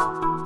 you